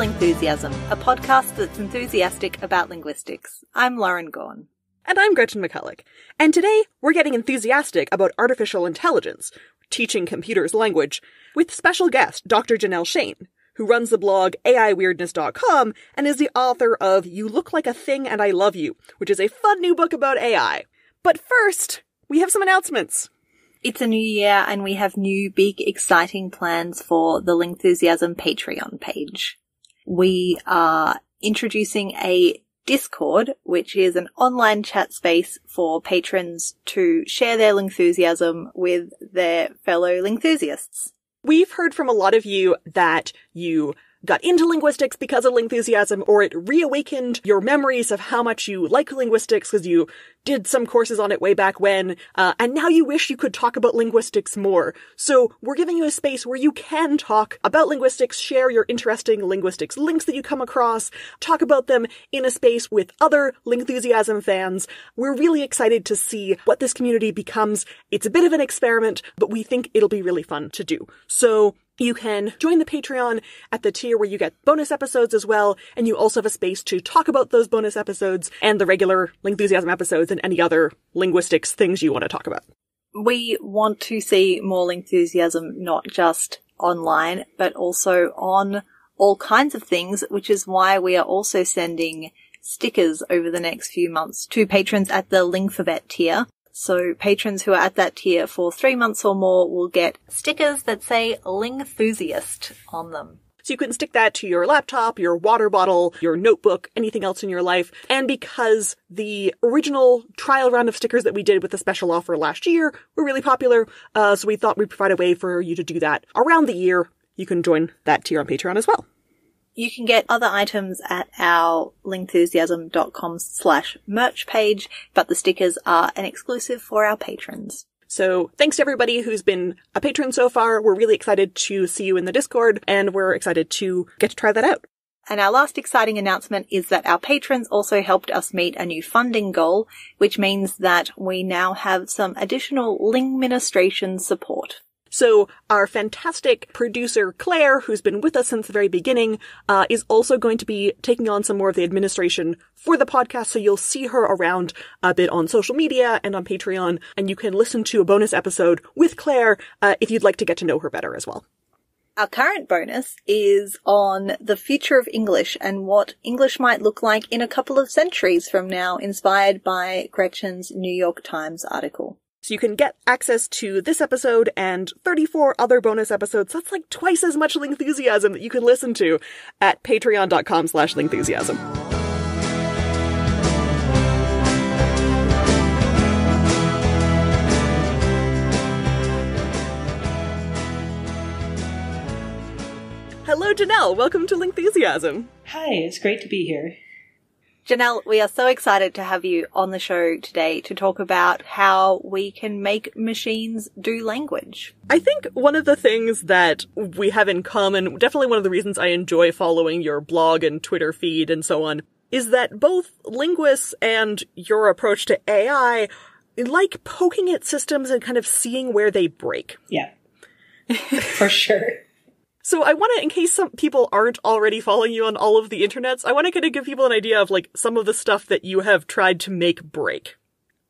Lingthusiasm, a podcast that's enthusiastic about linguistics. I'm Lauren Gawne. And I'm Gretchen McCulloch. And today we're getting enthusiastic about artificial intelligence, teaching computers language, with special guest Dr. Janelle Shane, who runs the blog AIWeirdness.com and is the author of You Look Like a Thing and I Love You, which is a fun new book about AI. But first, we have some announcements. It's a new year and we have new big exciting plans for the Lingthusiasm Patreon page. We are introducing a Discord, which is an online chat space for patrons to share their enthusiasm with their fellow Lingthusiasts. We've heard from a lot of you that you got into linguistics because of Lingthusiasm, or it reawakened your memories of how much you like linguistics because you did some courses on it way back when, uh, and now you wish you could talk about linguistics more. So we're giving you a space where you can talk about linguistics, share your interesting linguistics links that you come across, talk about them in a space with other Lingthusiasm fans. We're really excited to see what this community becomes. It's a bit of an experiment, but we think it'll be really fun to do. So you can join the Patreon at the tier where you get bonus episodes as well, and you also have a space to talk about those bonus episodes and the regular Lingthusiasm episodes and any other linguistics things you want to talk about. We want to see more Lingthusiasm not just online, but also on all kinds of things, which is why we are also sending stickers over the next few months to patrons at the Lingphabet tier. So patrons who are at that tier for three months or more will get stickers that say Lingthusiast on them. So you can stick that to your laptop, your water bottle, your notebook, anything else in your life. And because the original trial round of stickers that we did with the special offer last year were really popular, uh, so we thought we'd provide a way for you to do that around the year. You can join that tier on Patreon as well. You can get other items at our lingthusiasm.com slash merch page, but the stickers are an exclusive for our patrons. So thanks to everybody who's been a patron so far. We're really excited to see you in the Discord and we're excited to get to try that out. And our last exciting announcement is that our patrons also helped us meet a new funding goal, which means that we now have some additional Lingministration support. So our fantastic producer Claire, who's been with us since the very beginning, uh, is also going to be taking on some more of the administration for the podcast. So you'll see her around a bit on social media and on Patreon, and you can listen to a bonus episode with Claire uh, if you'd like to get to know her better as well. Our current bonus is on the future of English and what English might look like in a couple of centuries from now, inspired by Gretchen's New York Times article. So you can get access to this episode and 34 other bonus episodes. That's like twice as much Lingthusiasm that you can listen to at patreon.com slash Lingthusiasm. Hello, Janelle. Welcome to Lingthusiasm. Hi, it's great to be here. Janelle, we are so excited to have you on the show today to talk about how we can make machines do language. I think one of the things that we have in common, definitely one of the reasons I enjoy following your blog and Twitter feed and so on, is that both linguists and your approach to AI like poking at systems and kind of seeing where they break. Yeah. For sure. So I want to, in case some people aren't already following you on all of the internets, I want to kind of give people an idea of like some of the stuff that you have tried to make break.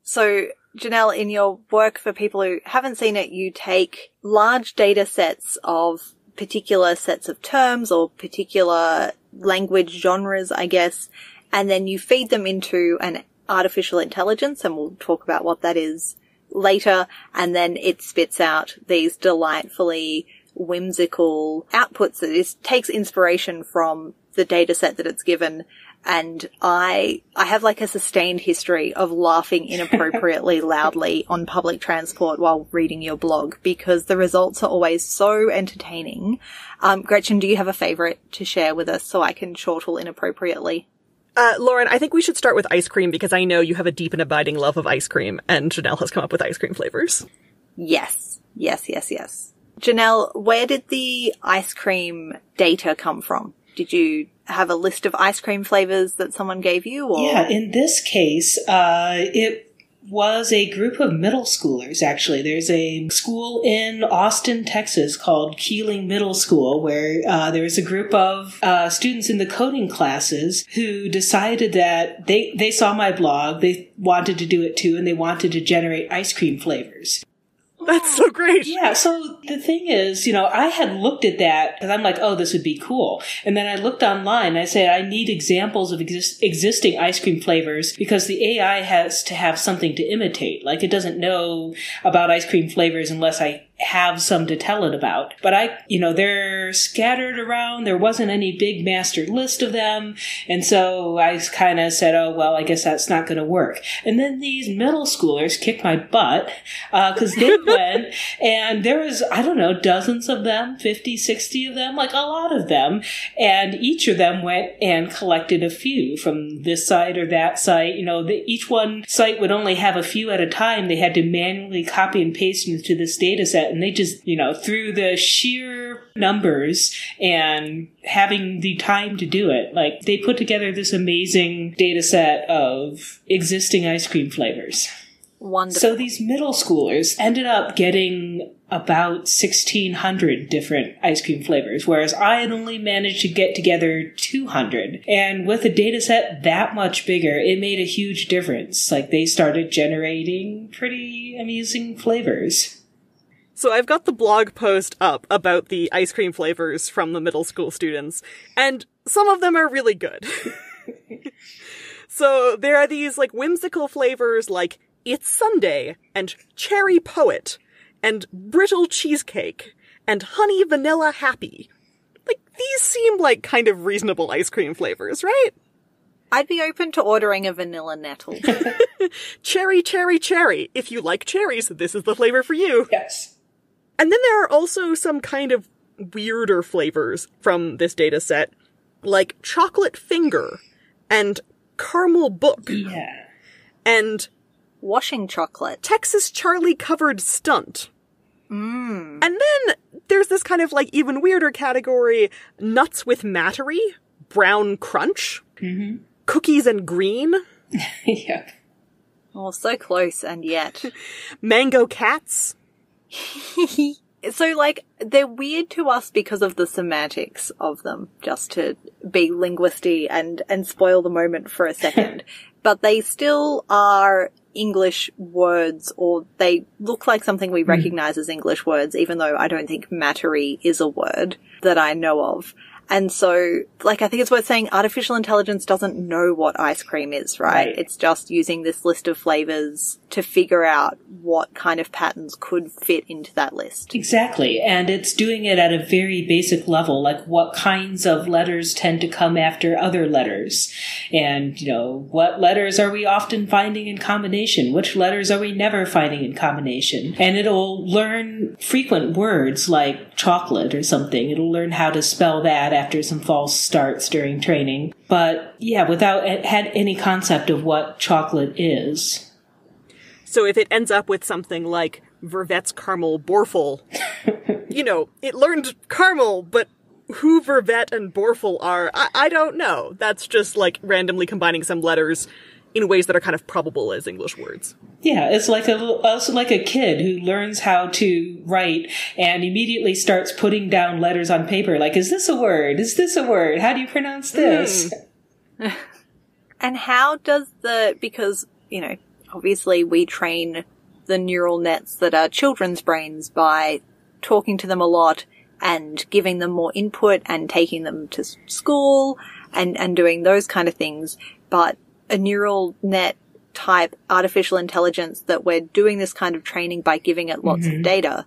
So Janelle, in your work for people who haven't seen it, you take large data sets of particular sets of terms or particular language genres, I guess, and then you feed them into an artificial intelligence, and we'll talk about what that is later, and then it spits out these delightfully whimsical outputs that is takes inspiration from the data set that it's given and I I have like a sustained history of laughing inappropriately loudly on public transport while reading your blog because the results are always so entertaining. Um, Gretchen, do you have a favorite to share with us so I can chortle inappropriately? Uh, Lauren, I think we should start with ice cream because I know you have a deep and abiding love of ice cream, and Janelle has come up with ice cream flavors. Yes, yes, yes, yes. Janelle, where did the ice cream data come from? Did you have a list of ice cream flavors that someone gave you? Or? Yeah, in this case, uh, it was a group of middle schoolers, actually. There's a school in Austin, Texas called Kealing Middle School where uh, there was a group of uh, students in the coding classes who decided that they, they saw my blog, they wanted to do it too, and they wanted to generate ice cream flavors. That's so great. Yeah, so the thing is, you know, I had looked at that because I'm like, oh, this would be cool. And then I looked online. I said, I need examples of exist- existing ice cream flavors because the AI has to have something to imitate. Like, it doesn't know about ice cream flavors unless I have some to tell it about. But I, you know, they're scattered around. There wasn't any big master list of them. And so I kind of said, oh, well, I guess that's not going to work. And then these middle schoolers kicked my butt because uh, they went and there was, I don't know, dozens of them, 50, 60 of them, like a lot of them. And each of them went and collected a few from this site or that site. You know, the, each one site would only have a few at a time. They had to manually copy and paste into this data set and they just, you know, through the sheer numbers and having the time to do it, like they put together this amazing data set of existing ice cream flavors. Wonderful. So these middle schoolers ended up getting about 1600 different ice cream flavors, whereas I had only managed to get together 200. And with a data set that much bigger, it made a huge difference. Like they started generating pretty amusing flavors. So I've got the blog post up about the ice cream flavors from the middle school students, and some of them are really good. so there are these like whimsical flavors like It's Sunday and Cherry Poet and Brittle Cheesecake and Honey Vanilla Happy. Like these seem like kind of reasonable ice cream flavors, right? I'd be open to ordering a vanilla nettle. cherry, cherry, cherry. If you like cherries, this is the flavor for you. Yes. And then there are also some kind of weirder flavors from this data set, like chocolate finger and caramel book. Yeah. And washing chocolate. Texas Charlie covered stunt. Mm. And then there's this kind of like even weirder category, nuts with mattery, brown crunch, mm-hmm. cookies and green. yeah. Oh, so close and yet. Mango cats. so like they're weird to us because of the semantics of them just to be linguisty and and spoil the moment for a second. But they still are english words or they look like something we hmm. recognize as english words even though i don't think mattery is a word that i know of and so, like, I think it's worth saying artificial intelligence doesn't know what ice cream is, right? Right. It's just using this list of flavors to figure out what kind of patterns could fit into that list. Exactly. And it's doing it at a very basic level, like what kinds of letters tend to come after other letters. And, you know, what letters are we often finding in combination? Which letters are we never finding in combination? And it'll learn frequent words like chocolate or something. It'll learn how to spell that after some false starts during training. But yeah, without it had any concept of what chocolate is. So if it ends up with something like Vervet's caramel Borful, you know, it learned caramel, but who Vervet and Borful are, I, I don't know. That's just like randomly combining some letters in ways that are kind of probable as English words. Yeah, it's like a little- uh, also like a kid who learns how to write and immediately starts putting down letters on paper. Like, is this a word? Is this a word? How do you pronounce hmm. this? And how does the, because, you know, obviously we train the neural nets that are children's brains by talking to them a lot and giving them more input and taking them to school and, and doing those kind of things. But a neural net type artificial intelligence that we're doing this kind of training by giving it lots of mm-hmm. data,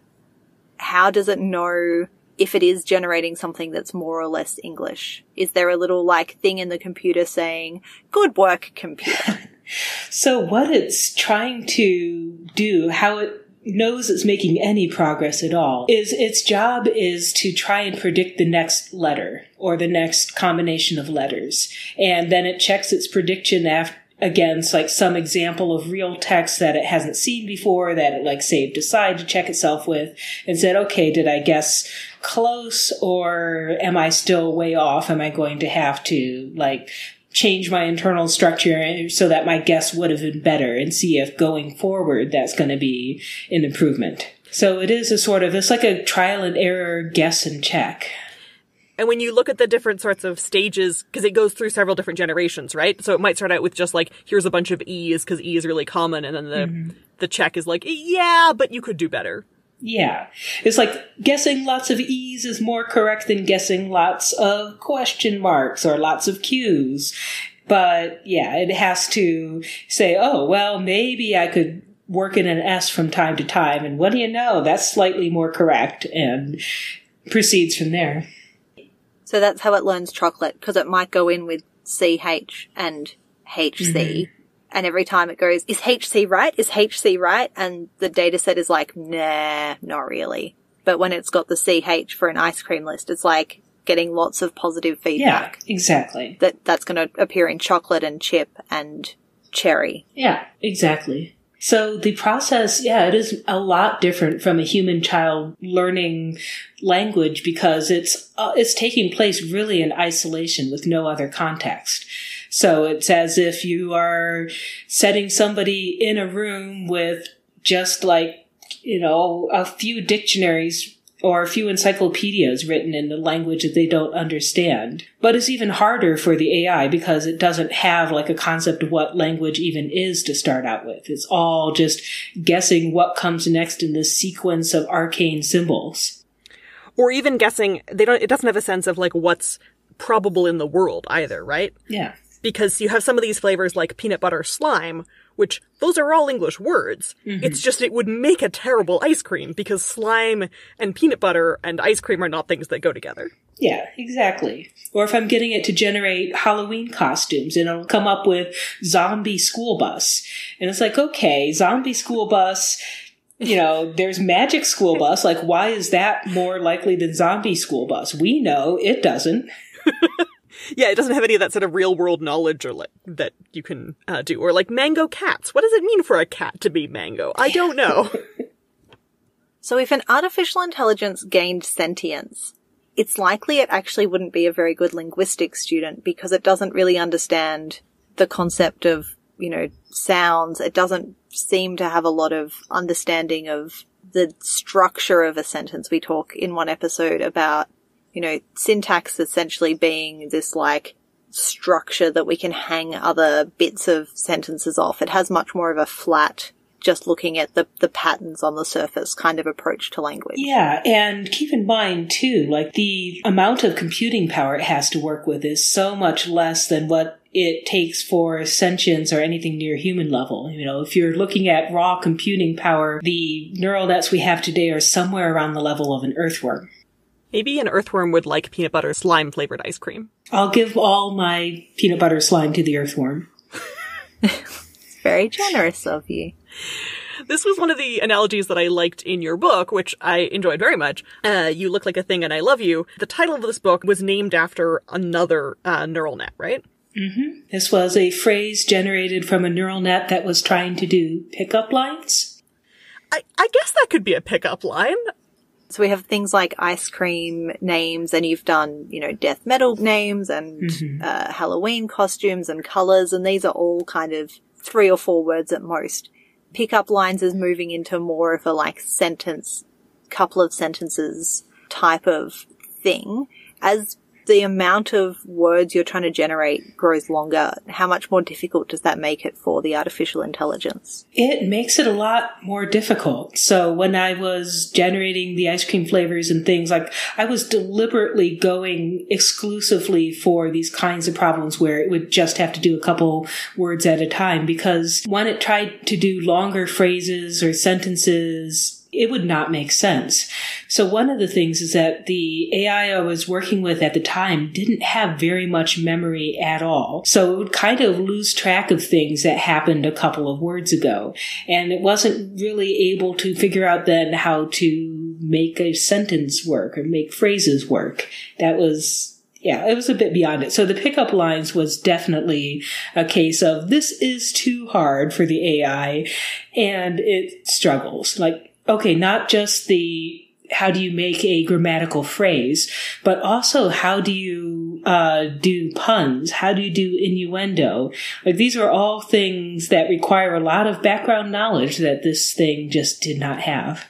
how does it know if it is generating something that's more or less English? Is there a little like thing in the computer saying, good work, computer? So what it's trying to do, how it knows it's making any progress at all, is its job is to try and predict the next letter or the next combination of letters. And then it checks its prediction af- against like some example of real text that it hasn't seen before that it like saved aside to check itself with and said, okay, did I guess close or am I still way off? Am I going to have to like change my internal structure so that my guess would have been better and see if going forward that's going to be an improvement. So it is a sort of, it's like a trial and error guess and check. And when you look at the different sorts of stages, because it goes through several different generations, right? So it might start out with just like, here's a bunch of E's, because E is really common, and then the, mm-hmm. the check is like, yeah, but you could do better. Yeah. It's like guessing lots of E's is more correct than guessing lots of question marks or lots of Q's. But yeah, it has to say, oh, well, maybe I could work in an S from time to time. And what do you know? That's slightly more correct and proceeds from there. So that's how it learns chocolate because it might go in with CH and HC. Mm-hmm and every time it goes, is HC right? Is HC right? And the data set is like, nah, not really. But when it's got the CH for an ice cream list, it's like getting lots of positive feedback. Yeah, exactly. That that's going to appear in chocolate and chip and cherry. Yeah, exactly. So the process, yeah, it is a lot different from a human child learning language because it's uh, it's taking place really in isolation with no other context. So it's as if you are setting somebody in a room with just like, you know, a few dictionaries or a few encyclopedias written in the language that they don't understand. But it's even harder for the AI because it doesn't have like a concept of what language even is to start out with. It's all just guessing what comes next in this sequence of arcane symbols. Or even guessing, they don't, it doesn't have a sense of like what's probable in the world either, right? Yeah because you have some of these flavors like peanut butter slime, which those are all English words. Mm-hmm. It's just it would make a terrible ice cream because slime and peanut butter and ice cream are not things that go together. Yeah, exactly. Or if I'm getting it to generate Halloween costumes and it'll come up with zombie school bus. And it's like, okay, zombie school bus, you know, there's magic school bus. Like, why is that more likely than zombie school bus? We know it doesn't. yeah, it doesn't have any of that sort of real world knowledge or like that you can uh, do. Or like mango cats. What does it mean for a cat to be mango? I don't know. so if an artificial intelligence gained sentience, it's likely it actually wouldn't be a very good linguistics student because it doesn't really understand the concept of, you know, sounds. It doesn't seem to have a lot of understanding of the structure of a sentence. We talk in one episode about you know, syntax essentially being this like structure that we can hang other bits of sentences off. It has much more of a flat, just looking at the, the patterns on the surface kind of approach to language. Yeah, and keep in mind too, like the amount of computing power it has to work with is so much less than what it takes for sentience or anything near human level. You know, if you're looking at raw computing power, the neural nets we have today are somewhere around the level of an earthworm. Maybe an earthworm would like peanut butter slime flavored ice cream. I'll give all my peanut butter slime to the earthworm. Very generous of you. This was one of the analogies that I liked in your book, which I enjoyed very much. Uh, you look like a thing and I love you. The title of this book was named after another uh, neural net, right? Mm-hmm. This was a phrase generated from a neural net that was trying to do pickup lines. I, I guess that could be a pickup line. So we have things like ice cream names, and you've done, you know, death metal names and mm-hmm. uh, Halloween costumes and colors, and these are all kind of three or four words at most. Pickup lines is moving into more of a like sentence, couple of sentences type of thing. As the amount of words you're trying to generate grows longer, how much more difficult does that make it for the artificial intelligence? It makes it a lot more difficult. So when I was generating the ice cream flavors and things, like I was deliberately going exclusively for these kinds of problems where it would just have to do a couple words at a time because when it tried to do longer phrases or sentences, it would not make sense. So one of the things is that the AI I was working with at the time didn't have very much memory at all. So it would kind of lose track of things that happened a couple of words ago. And it wasn't really able to figure out then how to make a sentence work or make phrases work. That was yeah, it was a bit beyond it. So the pickup lines was definitely a case of this is too hard for the AI and it struggles. Like okay, not just the how do you make a grammatical phrase, but also how do you uh, do puns? How do you do innuendo? Like these are all things that require a lot of background knowledge that this thing just did not have.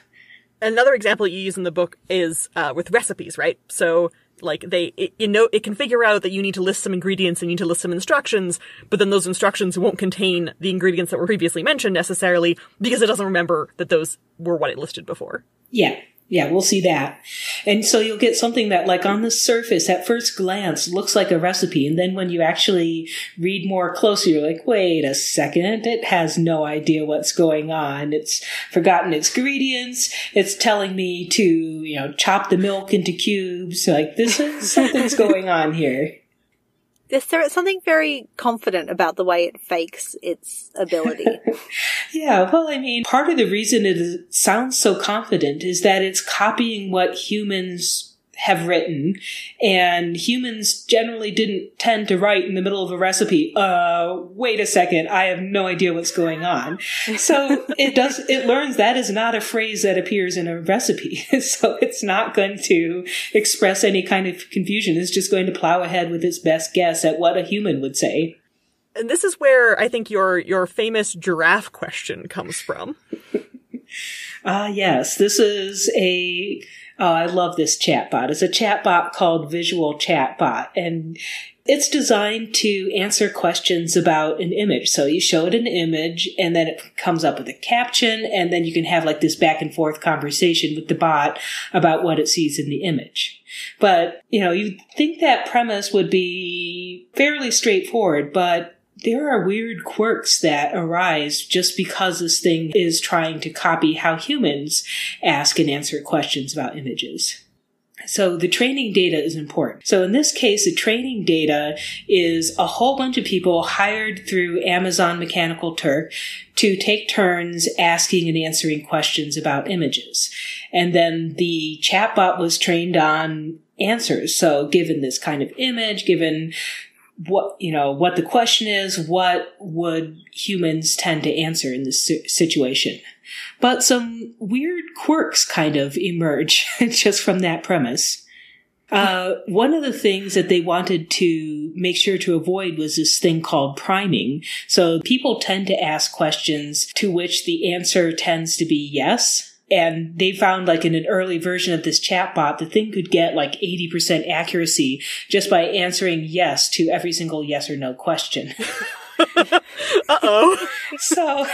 Another example you use in the book is uh, with recipes, right? So like they it, you know it can figure out that you need to list some ingredients and you need to list some instructions but then those instructions won't contain the ingredients that were previously mentioned necessarily because it doesn't remember that those were what it listed before Yeah. Yeah, we'll see that. And so you'll get something that, like, on the surface, at first glance, looks like a recipe. And then when you actually read more closely, you're like, wait a second, it has no idea what's going on. It's forgotten its ingredients. It's telling me to, you know, chop the milk into cubes. Like, this is something's going on here. There's there- something very confident about the way it fakes its ability. Yeah, well, I mean, part of the reason it sounds so confident is that it's copying what humans have written, and humans generally didn't tend to write in the middle of a recipe, uh, wait a second, I have no idea what's going on. So it does, it learns that is not a phrase that appears in a recipe. so it's not going to express any kind of confusion. It's just going to plow ahead with its best guess at what a human would say. and this is where i think your your famous giraffe question comes from Ah, yes. This is a. Oh, I love this chatbot. It's a chatbot called Visual Chatbot, and it's designed to answer questions about an image. So you show it an image, and then it comes up with a caption, and then you can have like this back and forth conversation with the bot about what it sees in the image. But, you know, you'd think that premise would be fairly straightforward, but there are weird quirks that arise just because this thing is trying to copy how humans ask and answer questions about images. So the training data is important. So in this case, the training data is a whole bunch of people hired through Amazon Mechanical Turk to take turns asking and answering questions about images. And then the chatbot was trained on answers. So given this kind of image, given what you know what the question is what would humans tend to answer in this situation but some weird quirks kind of emerge just from that premise uh, one of the things that they wanted to make sure to avoid was this thing called priming. So people tend to ask questions to which the answer tends to be yes. And they found like in an early version of this chatbot, the thing could get like 80% accuracy just by answering yes to every single yes or no question. uh-oh so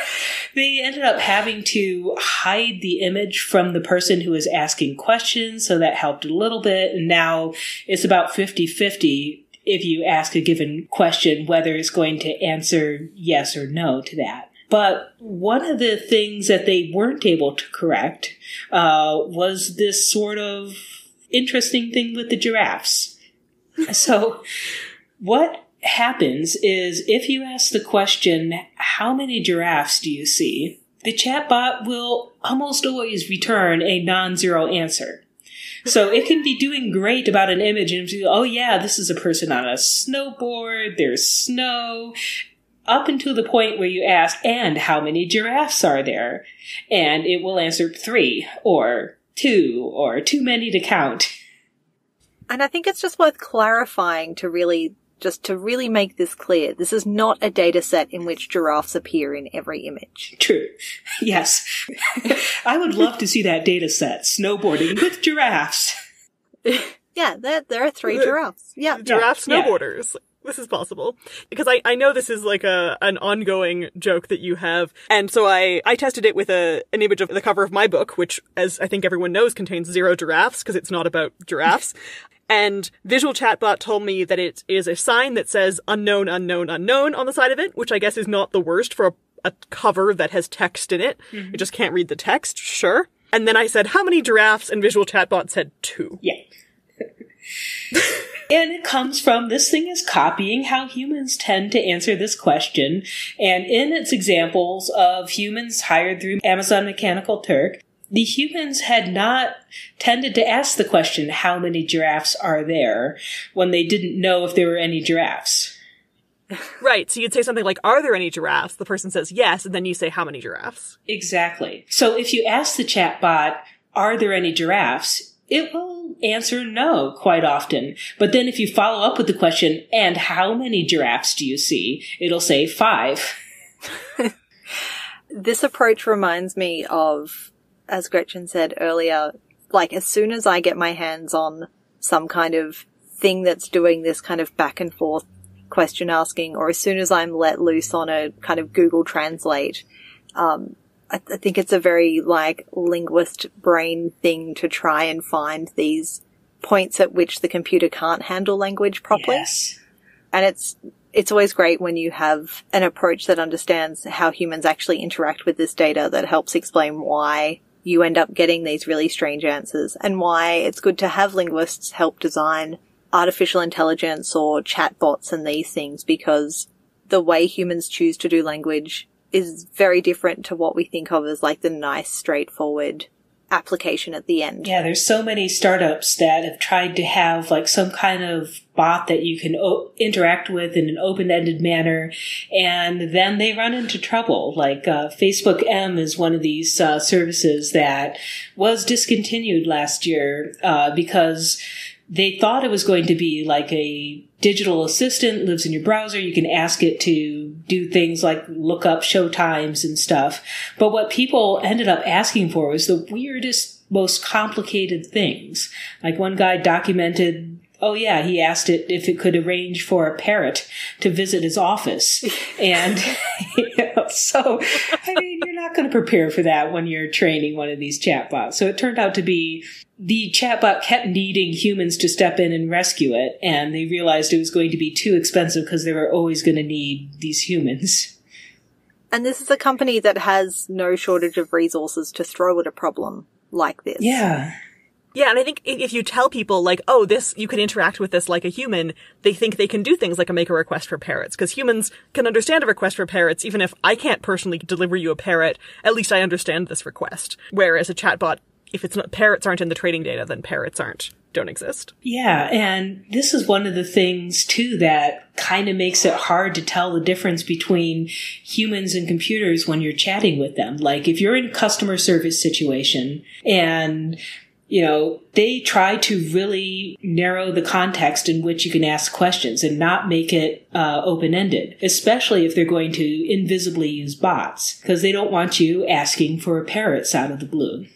they ended up having to hide the image from the person who was asking questions. So that helped a little bit. And now it's about 50 50 if you ask a given question, whether it's going to answer yes or no to that. But one of the things that they weren't able to correct uh, was this sort of interesting thing with the giraffes. So, what happens is if you ask the question, How many giraffes do you see? the chatbot will almost always return a non zero answer. So it can be doing great about an image and be, oh yeah, this is a person on a snowboard, there's snow, up until the point where you ask, and how many giraffes are there? And it will answer three, or two, or too many to count. and I think it's just worth clarifying to really just to really make this clear. This is not a data set in which giraffes appear in every image. True. Yes. I would love to see that data set, snowboarding with giraffes. Yeah, there, there are three giraffes. Yeah. giraffe yeah. This is possible because I, I know this is like a an ongoing joke that you have, and so I I tested it with a an image of the cover of my book, which, as I think everyone knows, contains zero giraffes because it's not about giraffes. And Visual Chatbot told me that it is a sign that says unknown, unknown, unknown on the side of it, which I guess is not the worst for a, a cover that has text in it. Mm-hmm. You just can't read the text, sure. And then I said, how many giraffes? And Visual Chatbot said two. Yeah. and it comes from this thing is copying how humans tend to answer this question. And in its examples of humans hired through Amazon Mechanical Turk, the humans had not tended to ask the question, how many giraffes are there, when they didn't know if there were any giraffes. Right. So you'd say something like, are there any giraffes? The person says yes, and then you say, how many giraffes? Exactly. So if you ask the chatbot, are there any giraffes? It will answer no quite often. But then if you follow up with the question, and how many giraffes do you see? It'll say five. this approach reminds me of, as Gretchen said earlier, like as soon as I get my hands on some kind of thing that's doing this kind of back and forth question asking, or as soon as I'm let loose on a kind of Google Translate, um, I, th- I think it's a very like linguist brain thing to try and find these points at which the computer can't handle language properly. Yes. And it's it's always great when you have an approach that understands how humans actually interact with this data that helps explain why you end up getting these really strange answers and why it's good to have linguists help design artificial intelligence or chatbots and these things because the way humans choose to do language is very different to what we think of as like the nice, straightforward application at the end. Yeah, there's so many startups that have tried to have like some kind of bot that you can o- interact with in an open-ended manner, and then they run into trouble. Like uh, Facebook M is one of these uh, services that was discontinued last year uh, because they thought it was going to be like a digital assistant lives in your browser. You can ask it to do things like look up show times and stuff. But what people ended up asking for was the weirdest, most complicated things. Like one guy documented Oh yeah, he asked it if it could arrange for a parrot to visit his office, and you know, so I mean, you're not going to prepare for that when you're training one of these chatbots. So it turned out to be the chatbot kept needing humans to step in and rescue it, and they realized it was going to be too expensive because they were always going to need these humans. And this is a company that has no shortage of resources to throw at a problem like this. Yeah. Yeah, and I think if you tell people like, oh, this, you can interact with this like a human, they think they can do things like a make a request for parrots. Cause humans can understand a request for parrots, even if I can't personally deliver you a parrot, at least I understand this request. Whereas a chatbot, if it's not, parrots aren't in the training data, then parrots aren't, don't exist. Yeah, and this is one of the things too that kind of makes it hard to tell the difference between humans and computers when you're chatting with them. Like if you're in a customer service situation and you know, they try to really narrow the context in which you can ask questions and not make it uh, open ended, especially if they're going to invisibly use bots, because they don't want you asking for parrots out of the blue.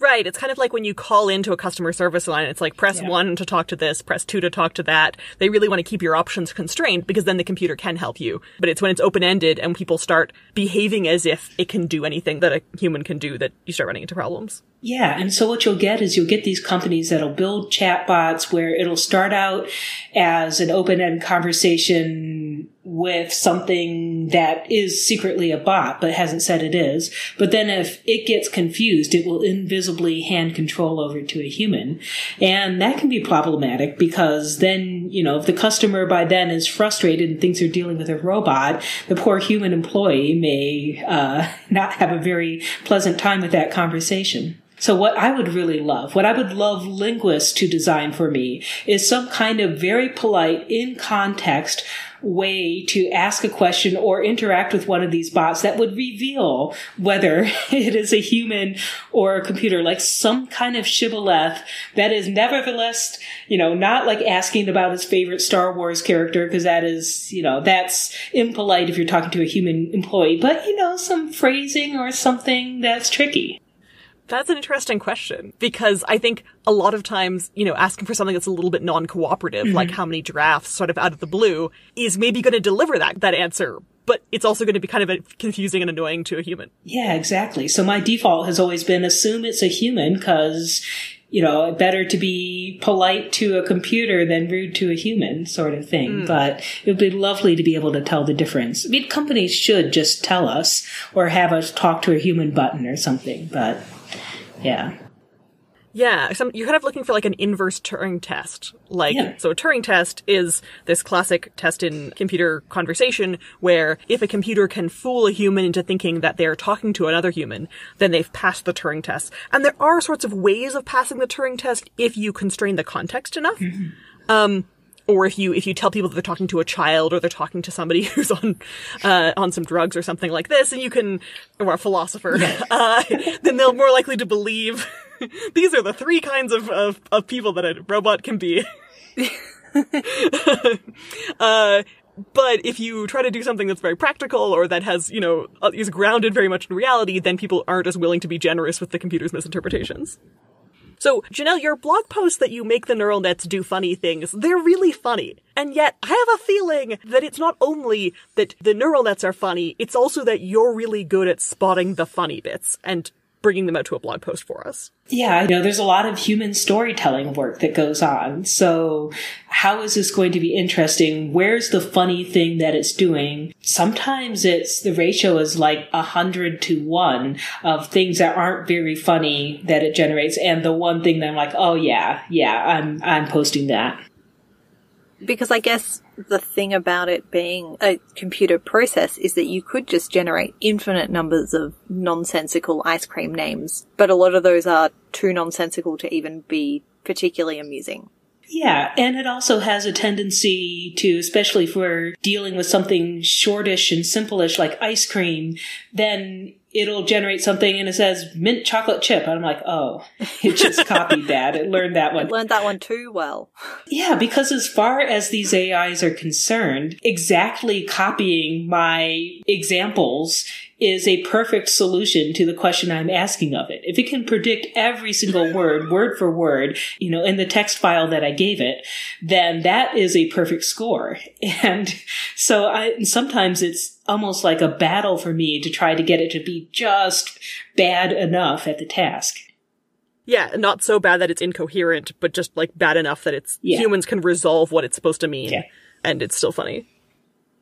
Right. It's kind of like when you call into a customer service line, it's like press Yeah. one to talk to this, press two to talk to that. They really want to keep your options constrained because then the computer can help you. But it's when it's open ended and people start behaving as if it can do anything that a human can do that you start running into problems. Yeah, and so what you'll get is you'll get these companies that'll build chatbots where it'll start out as an open-ended conversation with something that is secretly a bot but hasn't said it is. But then if it gets confused, it will invisibly hand control over to a human. And that can be problematic because then, you know, if the customer by then is frustrated and thinks they're dealing with a robot, the poor human employee may uh, not have a very pleasant time with that conversation. So what I would really love, what I would love linguists to design for me is some kind of very polite, in context way to ask a question or interact with one of these bots that would reveal whether it is a human or a computer, like some kind of shibboleth that is nevertheless, you know, not like asking about his favorite Star Wars character, because that is, you know, that's impolite if you're talking to a human employee, but, you know, some phrasing or something that's tricky. That's an interesting question because I think a lot of times, you know, asking for something that's a little bit non-cooperative, mm-hmm. like how many giraffes sort of out of the blue is maybe going to deliver that, that answer. But it's also going to be kind of confusing and annoying to a human. Yeah, exactly. So my default has always been assume it's a human because, you know, better to be polite to a computer than rude to a human sort of thing. Mm. But it would be lovely to be able to tell the difference. I mean, companies should just tell us or have us talk to a human button or something. But yeah. Yeah, some, you're kind of looking for like an inverse Turing test. Like, Yeah. so a Turing test is this classic test in computer conversation where if a computer can fool a human into thinking that they're talking to another human, then they've passed the Turing test. And there are sorts of ways of passing the Turing test if you constrain the context enough. Um, or if you if you tell people that they're talking to a child or they're talking to somebody who's on uh, on some drugs or something like this, and you can or a philosopher, uh, then they're more likely to believe These are the three kinds of, of, of people that a robot can be. uh, but if you try to do something that's very practical or that has, you know, is grounded very much in reality, then people aren't as willing to be generous with the computer's misinterpretations. So, Janelle, your blog posts that you make the neural nets do funny things, they're really funny. And yet, I have a feeling that it's not only that the neural nets are funny, it's also that you're really good at spotting the funny bits and bringing them out to a blog post for us. Yeah, you know, there's a lot of human storytelling work that goes on. So how is this going to be interesting? Where's the funny thing that it's doing? Sometimes it's the ratio is like a hundred to one of things that aren't very funny that it generates. And the one thing that I'm like, oh yeah, yeah, I'm, I'm posting that. Because I guess the thing about it being a computer process is that you could just generate infinite numbers of nonsensical ice cream names, but a lot of those are too nonsensical to even be particularly amusing. Yeah, and it also has a tendency to, especially if we're dealing with something shortish and simplish like ice cream, then it'll generate something and it says mint chocolate chip. And I'm like, oh, it just copied that. It learned that one. Learned that one too well. Yeah, because as far as these AIs are concerned, exactly copying my examples is a perfect solution to the question I'm asking of it. If it can predict every single word, word for word, you know, in the text file that I gave it, then that is a perfect score. And so I, sometimes it's almost like a battle for me to try to get it to be just bad enough at the task. Yeah, not so bad that it's incoherent, but just like bad enough that it's Yeah. humans can resolve what it's supposed to mean, Yeah. and it's still funny.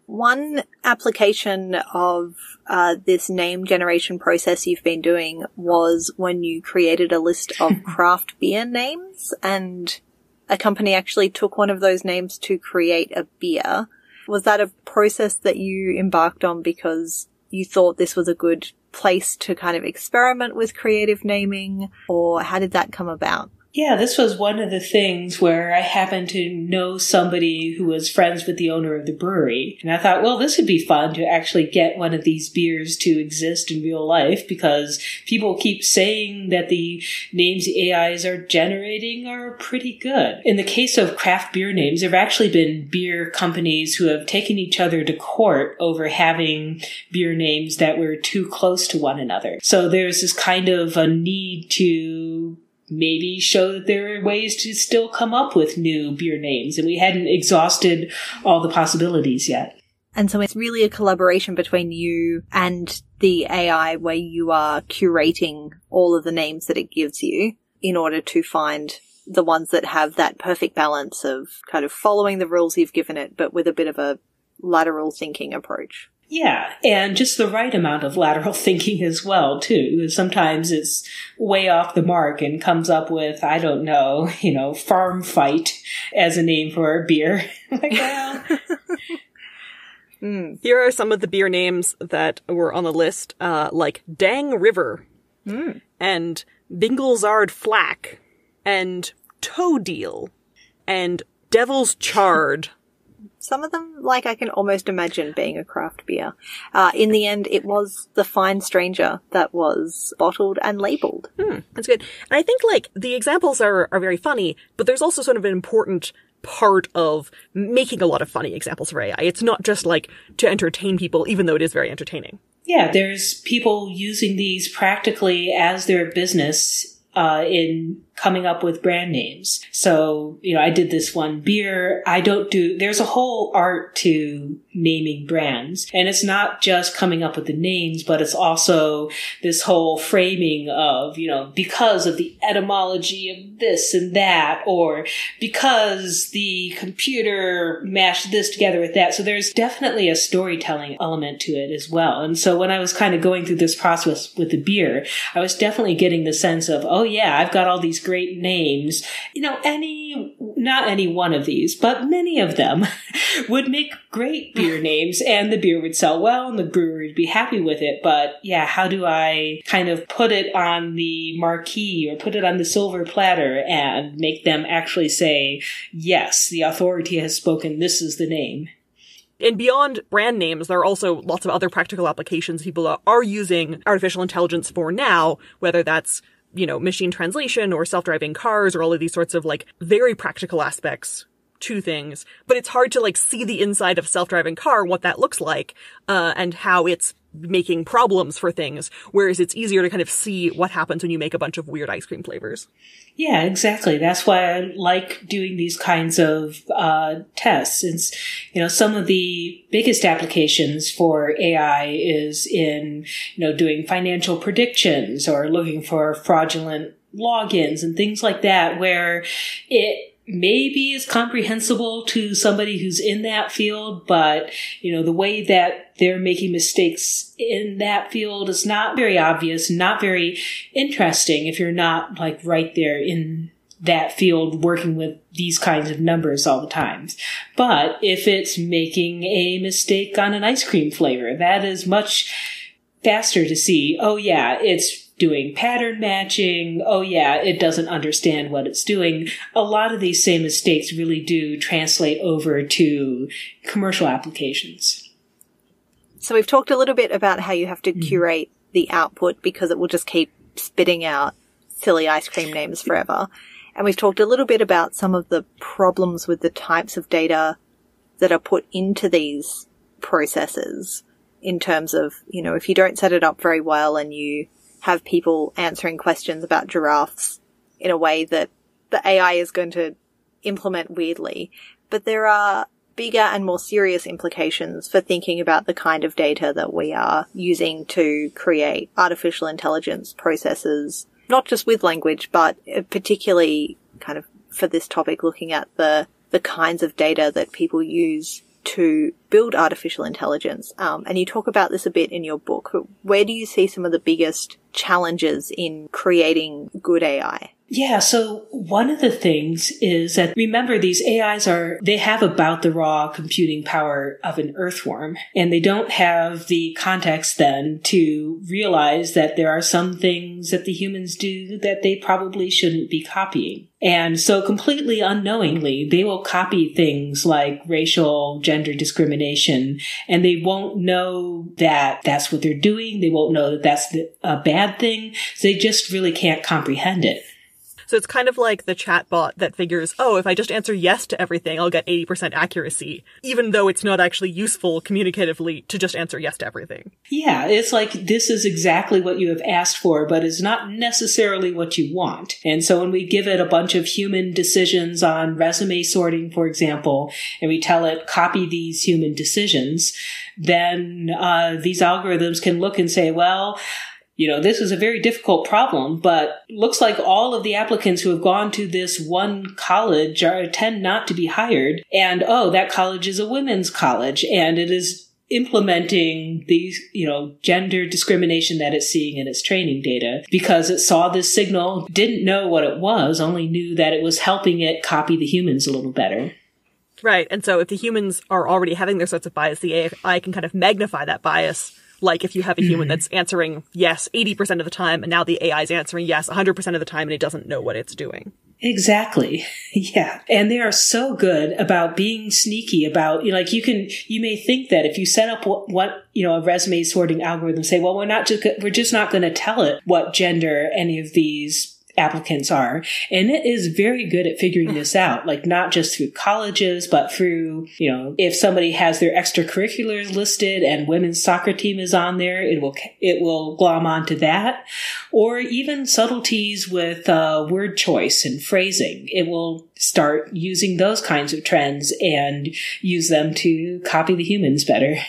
One application of uh, this name generation process you've been doing was when you created a list of craft beer names, and a company actually took one of those names to create a beer. Was that a process that you embarked on because you thought this was a good place to kind of experiment with creative naming, or how did that come about? Yeah, this was one of the things where I happened to know somebody who was friends with the owner of the brewery. And I thought, well, this would be fun to actually get one of these beers to exist in real life because people keep saying that the names the AIs are generating are pretty good. In the case of craft beer names, there have actually been beer companies who have taken each other to court over having beer names that were too close to one another. So there's this kind of a need to maybe show that there are ways to still come up with new beer names and we hadn't exhausted all the possibilities yet. And so it's really a collaboration between you and the AI where you are curating all of the names that it gives you in order to find the ones that have that perfect balance of kind of following the rules you've given it, but with a bit of a lateral thinking approach. Yeah, and just the right amount of lateral thinking as well, too. Sometimes it's way off the mark and comes up with, I don't know, you know, farm fight as a name for a beer. like, well, Mm. Here are some of the beer names that were on the list, uh, like Dang River, Mm. and Binglesard Flack, and Toe Deal, and Devil's Chard. Some of them, like I can almost imagine being a craft beer. Uh, in the end, it was the Fine Stranger that was bottled and labeled. Hmm, that's good. And I think like the examples are are very funny, but there's also sort of an important part of making a lot of funny examples for AI. It's not just like to entertain people, even though it is very entertaining. yeah, there's people using these practically as their business uh, in coming up with brand names. So, you know, I did this one beer. I don't do, there's a whole art to naming brands. And it's not just coming up with the names, but it's also this whole framing of, you know, because of the etymology of this and that, or because the computer mashed this together with that. So there's definitely a storytelling element to it as well. And so when I was kind of going through this process with the beer, I was definitely getting the sense of, oh yeah, I've got all these great names. You know, any, not any one of these, but many of them would make great beer names and the beer would sell well and the brewery would be happy with it. But yeah, how do I kind of put it on the marquee or put it on the silver platter and make them actually say, yes, the authority has spoken. This is the name. And beyond brand names, there are also lots of other practical applications people are- using artificial intelligence for now, whether that's you know, machine translation or self-driving cars or all of these sorts of like very practical aspects to things, but it's hard to like see the inside of a self-driving car, what that looks like, uh, and how it's making problems for things. Whereas it's easier to kind of see what happens when you make a bunch of weird ice cream flavors. Yeah, exactly. That's why I like doing these kinds of uh, tests. It's you know some of the biggest applications for AI is in you know doing financial predictions or looking for fraudulent logins and things like that, where it maybe is comprehensible to somebody who's in that field, but you know, the way that they're making mistakes in that field is not very obvious, not very interesting if you're not like right there in that field working with these kinds of numbers all the time. But if it's making a mistake on an ice cream flavor, that is much faster to see. Oh yeah, it's doing pattern matching. Oh yeah, it doesn't understand what it's doing. A lot of these same mistakes really do translate over to commercial applications. So we've talked a little bit about how you have to curate mm-hmm. the output because it will just keep spitting out silly ice cream names forever. And we've talked a little bit about some of the problems with the types of data that are put into these processes in terms of, you know, if you don't set it up very well and you have people answering questions about giraffes in a way that the AI is going to implement weirdly. But there are bigger and more serious implications for thinking about the kind of data that we are using to create artificial intelligence processes, not just with language, but uh, particularly kind of for this topic, looking at the, the kinds of data that people use to build artificial intelligence. Um, and you talk about this a bit in your book. Where do you see some of the biggest challenges in creating good AI? Yeah, so one of the things is that remember these AIs are, they have about the raw computing power of an earthworm, and they don't have the context then to realize that there are some things that the humans do that they probably shouldn't be copying. And so completely unknowingly, they will copy things like racial, gender discrimination, and they won't know that that's what they're doing. They won't know that that's a bad thing. So they just really can't comprehend it. So it's kind of like the chatbot that figures, oh, if I just answer yes to everything, I'll get 80% accuracy, even though it's not actually useful communicatively to just answer yes to everything. Yeah, it's like this is exactly what you have asked for, but is not necessarily what you want. And so when we give it a bunch of human decisions on resume sorting, for example, and we tell it copy these human decisions, then uh, these algorithms can look and say, well, you know, this is a very difficult problem, but looks like all of the applicants who have gone to this one college are, tend not to be hired. And oh, that college is a women's college and it is implementing the, you know, gender discrimination that it's seeing in its training data because it saw this signal, didn't know what it was, only knew that it was helping it copy the humans a little better. Right. And so if the humans are already having their sorts of bias, the AI can kind of magnify that bias like if you have a human mm-hmm. that's answering yes 80% of the time and now the AI is answering yes 100% of the time and it doesn't know what it's doing. Exactly. Yeah. And they are so good about being sneaky about, you know, like you can, you may think that if you set up what, what you know, a resume sorting algorithm, say, well, we're not just, we're just not going to tell it what gender any of these applicants are. And it is very good at figuring this out, like not just through colleges, but through, you know, if somebody has their extracurriculars listed and women's soccer team is on there, it will, it will glom onto that. Or even subtleties with uh, word choice and phrasing. It will start using those kinds of trends and use them to copy the humans better.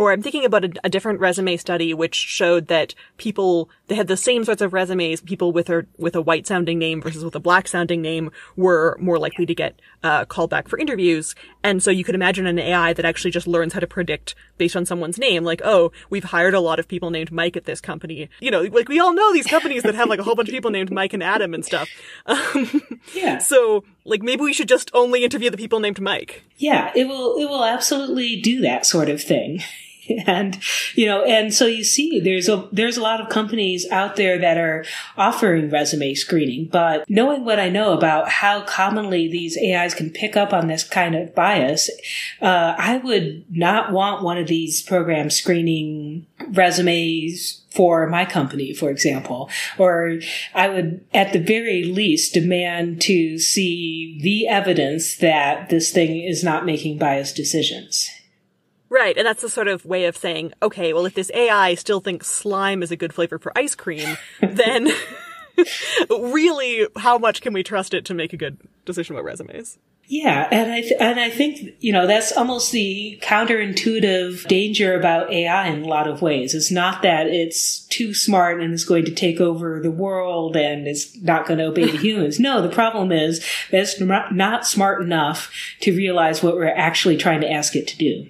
Or I'm thinking about a, a, different resume study which showed that people they had the same sorts of resumes. People with a with a white sounding name versus with a black sounding name were more likely to get uh, called back for interviews. And so you could imagine an AI that actually just learns how to predict based on someone's name, like, oh, we've hired a lot of people named Mike at this company. You know, like we all know these companies that have like a whole bunch of people named Mike and Adam and stuff. Um, yeah. So like maybe we should just only interview the people named Mike. Yeah, it will it will absolutely do that sort of thing. and you know and so you see there's a there's a lot of companies out there that are offering resume screening but knowing what i know about how commonly these ais can pick up on this kind of bias uh, i would not want one of these programs screening resumes for my company, for example. Or I would, at the very least, demand to see the evidence that this thing is not making biased decisions. Right, and that's the sort of way of saying, okay, well, if this AI still thinks slime is a good flavor for ice cream, then really, how much can we trust it to make a good decision about resumes? Yeah, and I th- and I think you know that's almost the counterintuitive danger about AI in a lot of ways. It's not that it's too smart and is going to take over the world and it's not going to obey the humans. No, the problem is that it's not smart enough to realize what we're actually trying to ask it to do.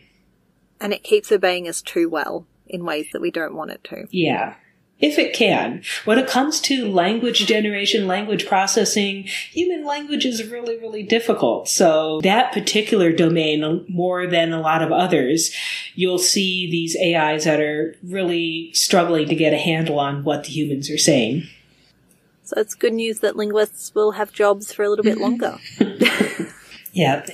And it keeps obeying us too well in ways that we don't want it to. Yeah if it can. When it comes to language generation, language processing, human language is really, really difficult. So that particular domain, more than a lot of others, you'll see these AIs that are really struggling to get a handle on what the humans are saying. So it's good news that linguists will have jobs for a little bit mm-hmm. longer. yeah.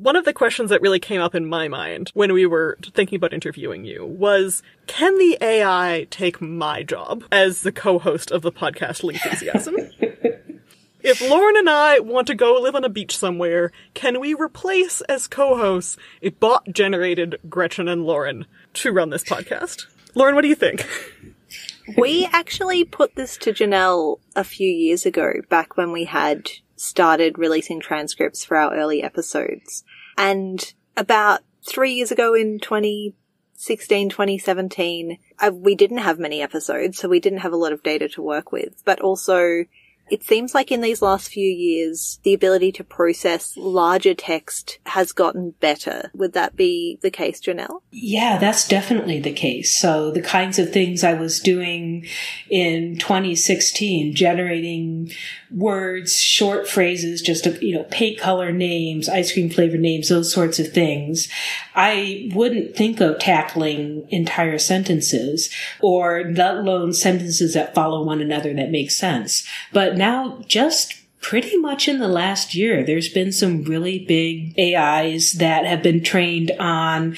One of the questions that really came up in my mind when we were thinking about interviewing you was, can the AI take my job as the co-host of the podcast Lingthusiasm? if Lauren and I want to go live on a beach somewhere, can we replace as co-hosts a bot-generated Gretchen and Lauren to run this podcast? Lauren, what do you think? we actually put this to Janelle a few years ago, back when we had started releasing transcripts for our early episodes. And about three years ago in 2016, 2017, uh, we didn't have many episodes, so we didn't have a lot of data to work with, but also it seems like in these last few years, the ability to process larger text has gotten better. Would that be the case, Janelle? Yeah, that's definitely the case. So the kinds of things I was doing in 2016, generating words, short phrases, just, you know, paint color names, ice cream flavor names, those sorts of things. I wouldn't think of tackling entire sentences or let alone sentences that follow one another that make sense. But now just pretty much in the last year, there's been some really big AIs that have been trained on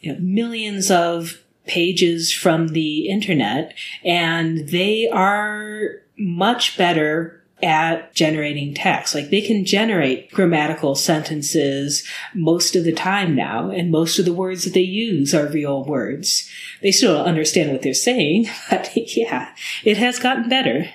you know, millions of pages from the internet and they are much better at generating text. Like they can generate grammatical sentences most of the time now, and most of the words that they use are real words. They still don't understand what they're saying, but yeah, it has gotten better.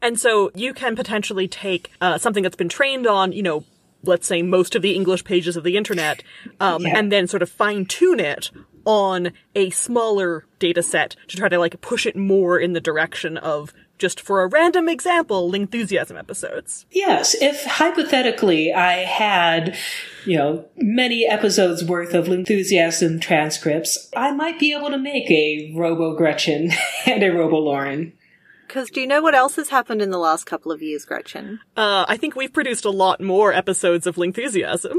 And so you can potentially take uh, something that's been trained on, you know, let's say most of the English pages of the internet, um, yeah. and then sort of fine tune it on a smaller data set to try to like push it more in the direction of just for a random example, Lingthusiasm episodes. Yes, if hypothetically I had, you know, many episodes worth of Lingthusiasm transcripts, I might be able to make a Robo Gretchen and a Robo Lauren. Because do you know what else has happened in the last couple of years, Gretchen? Uh, I think we've produced a lot more episodes of Lingthusiasm.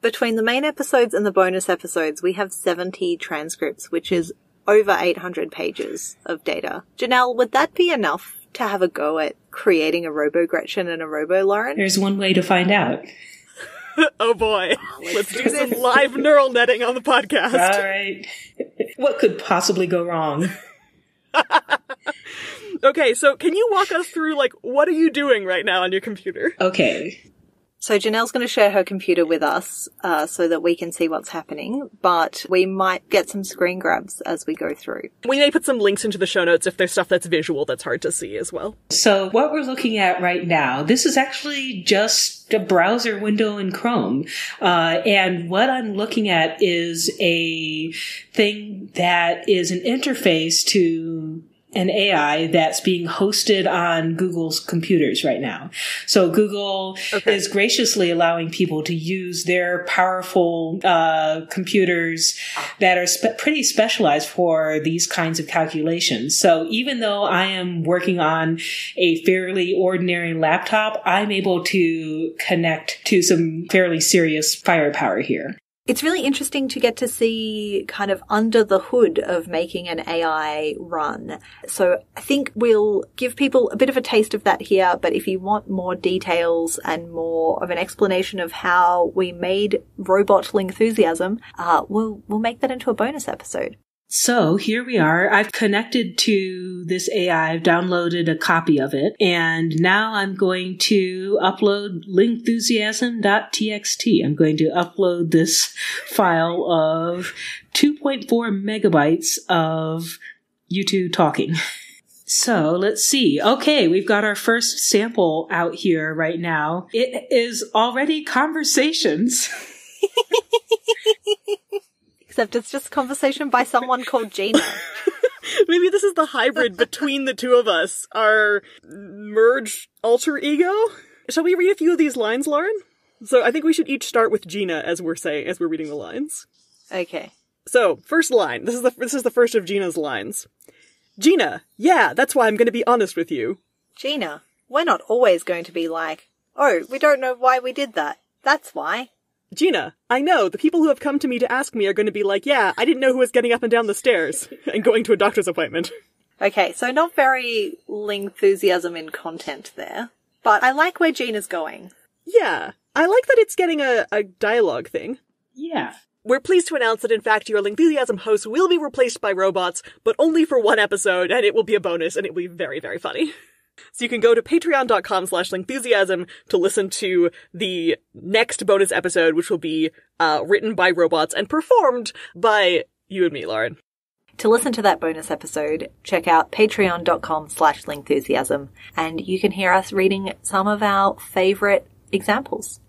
Between the main episodes and the bonus episodes, we have 70 transcripts, which is over 800 pages of data. Janelle, would that be enough to have a go at creating a Robo Gretchen and a Robo Lauren? There's one way to find out. oh boy. Ah, let's do some live neural netting on the podcast. All right. what could possibly go wrong? okay, so can you walk us through like what are you doing right now on your computer? Okay. So Janelle's going to share her computer with us uh, so that we can see what's happening, but we might get some screen grabs as we go through. We may put some links into the show notes if there's stuff that's visual that's hard to see as well. So what we're looking at right now, this is actually just a browser window in Chrome. Uh, and what I'm looking at is a thing that is an interface to an AI that's being hosted on Google's computers right now. So Google okay. is graciously allowing people to use their powerful uh, computers that are spe- pretty specialized for these kinds of calculations. So even though I am working on a fairly ordinary laptop, I'm able to connect to some fairly serious firepower here. It's really interesting to get to see kind of under the hood of making an AI run. So I think we'll give people a bit of a taste of that here, but if you want more details and more of an explanation of how we made robot enthusiasm, uh, we'll, we'll make that into a bonus episode. So here we are. I've connected to this AI. I've downloaded a copy of it. And now I'm going to upload lingthusiasm.txt. I'm going to upload this file of 2.4 megabytes of you two talking. So let's see. Okay, we've got our first sample out here right now. It is already conversations. Except it's just conversation by someone called Gina. Maybe this is the hybrid between the two of us, our merged alter ego. Shall we read a few of these lines, Lauren? So I think we should each start with Gina as we're saying as we're reading the lines. Okay. So first line. This is the this is the first of Gina's lines. Gina, yeah, that's why I'm going to be honest with you. Gina, we're not always going to be like, oh, we don't know why we did that. That's why. Gina, I know, the people who have come to me to ask me are going to be like, yeah, I didn't know who was getting up and down the stairs and going to a doctor's appointment. Okay, so not very enthusiasm in content there. But I like where Gina's going. Yeah, I like that it's getting a, a dialogue thing. Yeah. We're pleased to announce that in fact your Lingthusiasm host will be replaced by robots, but only for one episode, and it will be a bonus, and it will be very, very funny. So you can go to patreon.com slash lingthusiasm to listen to the next bonus episode, which will be uh, written by robots and performed by you and me, Lauren. To listen to that bonus episode, check out patreon.com slash lingthusiasm, and you can hear us reading some of our favorite examples.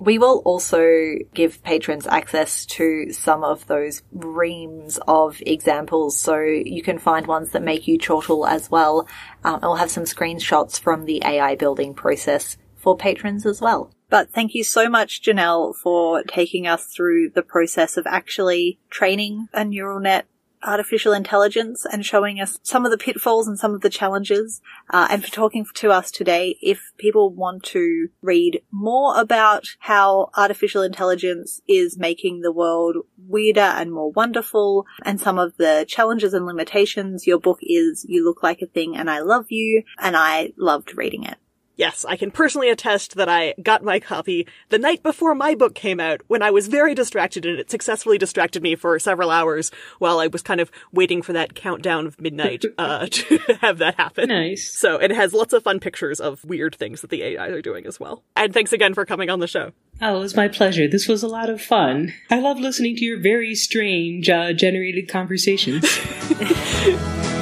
We will also give patrons access to some of those reams of examples, so you can find ones that make you chortle as well. Um, we'll have some screenshots from the AI building process for patrons as well. But thank you so much, Janelle, for taking us through the process of actually training a neural net artificial intelligence and showing us some of the pitfalls and some of the challenges, uh, and for talking to us today. If people want to read more about how artificial intelligence is making the world weirder and more wonderful, and some of the challenges and limitations, your book is You Look Like a Thing and I Love You, and I loved reading it. Yes, I can personally attest that I got my copy the night before my book came out when I was very distracted and it successfully distracted me for several hours while I was kind of waiting for that countdown of midnight uh, to have that happen. Nice. So it has lots of fun pictures of weird things that the AI are doing as well. And thanks again for coming on the show. Oh, it was my pleasure. This was a lot of fun. I love listening to your very strange uh, generated conversations.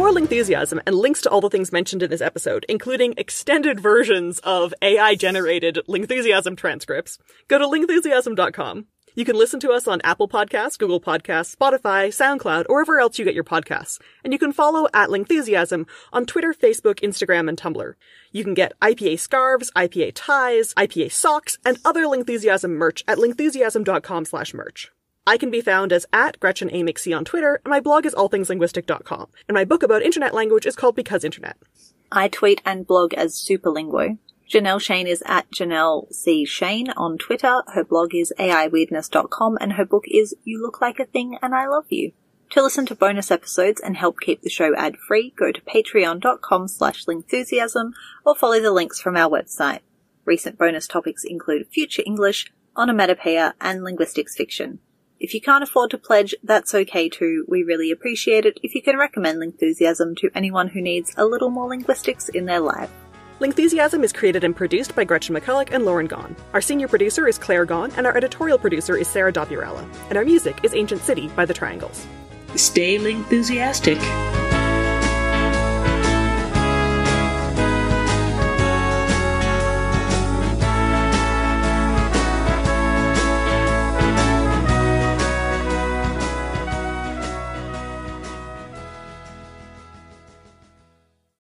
For more Lingthusiasm and links to all the things mentioned in this episode, including extended versions of AI generated Lingthusiasm transcripts, go to lingthusiasm.com. You can listen to us on Apple Podcasts, Google Podcasts, Spotify, SoundCloud, or wherever else you get your podcasts. And you can follow at Lingthusiasm on Twitter, Facebook, Instagram, and Tumblr. You can get IPA scarves, IPA ties, IPA socks, and other Lingthusiasm merch at lingthusiasm.com slash merch. I can be found as at Gretchen A. McC on Twitter, and my blog is allthingslinguistic.com. And my book about internet language is called Because Internet. I tweet and blog as Superlinguo. Janelle Shane is at Janelle C. Shane on Twitter. Her blog is aiweirdness.com and her book is You Look Like a Thing and I Love You. To listen to bonus episodes and help keep the show ad free, go to patreon.com slash lingthusiasm or follow the links from our website. Recent bonus topics include future English, onomatopoeia, and linguistics fiction. If you can't afford to pledge, that's okay too. We really appreciate it if you can recommend Lingthusiasm to anyone who needs a little more linguistics in their life. Lingthusiasm is created and produced by Gretchen McCulloch and Lauren Gawne. Our senior producer is Claire Gawne, and our editorial producer is Sarah Dopierala. And our music is Ancient City by The Triangles. Stay enthusiastic.